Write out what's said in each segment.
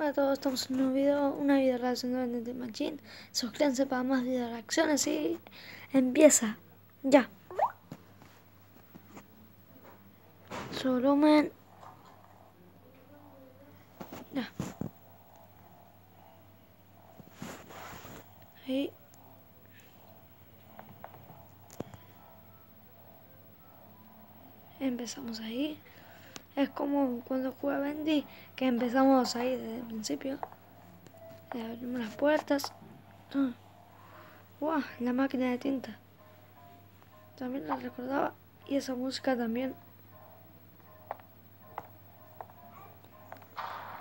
Hola a todos, estamos en un nuevo video, una video reacción de Machine. Suscríbanse para más video reacciones y empieza ya. Su volumen. Ya. Ahí. Empezamos ahí. Es como cuando juega Bendy, que empezamos ahí desde el principio. Le abrimos las puertas. ¡Wow! La máquina de tinta. También la recordaba. Y esa música también.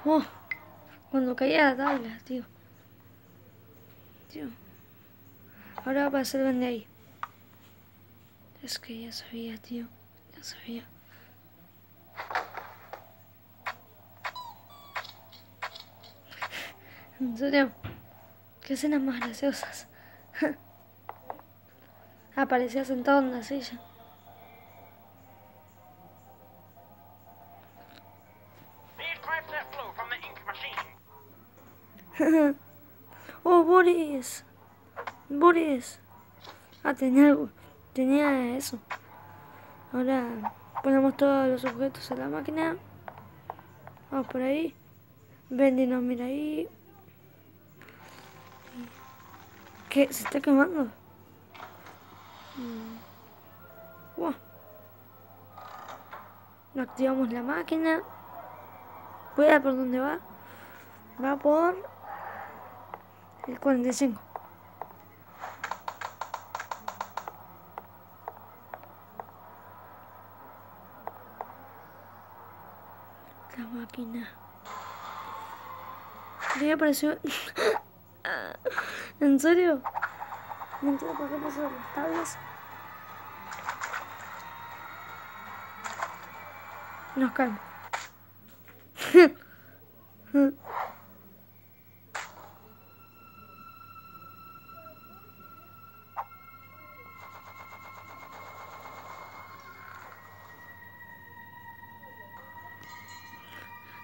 ¡Oh! Cuando caía la tabla, tío. Tío. Ahora va a aparecer Bendy ahí. Es que ya sabía, tío. Ya sabía. En serio, qué escenas más graciosas. Aparecía sentado en la silla. oh, Boris. Boris. Ah, tenía algo. Tenía eso. Ahora ponemos todos los objetos en la máquina. Vamos por ahí. Bendy nos mira ahí. ¿Qué? ¿Se está quemando? Mm. Wow. activamos la máquina. Voy a ver por dónde va. Va por el 45. La máquina. Ya apareció. ¿En serio? No entiendo por qué pasó las tablas. Nos calma.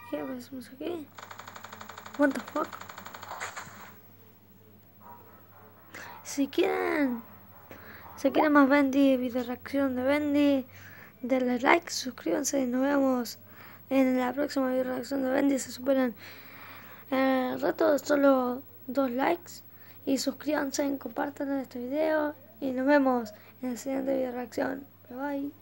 ¿Qué hacemos aquí? What the fuck? Si quieren, si quieren más Bendy, video reacción de Bendy, denle like, suscríbanse y nos vemos en la próxima video reacción de Bendy. Se superan el reto de solo dos likes y suscríbanse, compartan este video y nos vemos en la siguiente video reacción. Bye bye.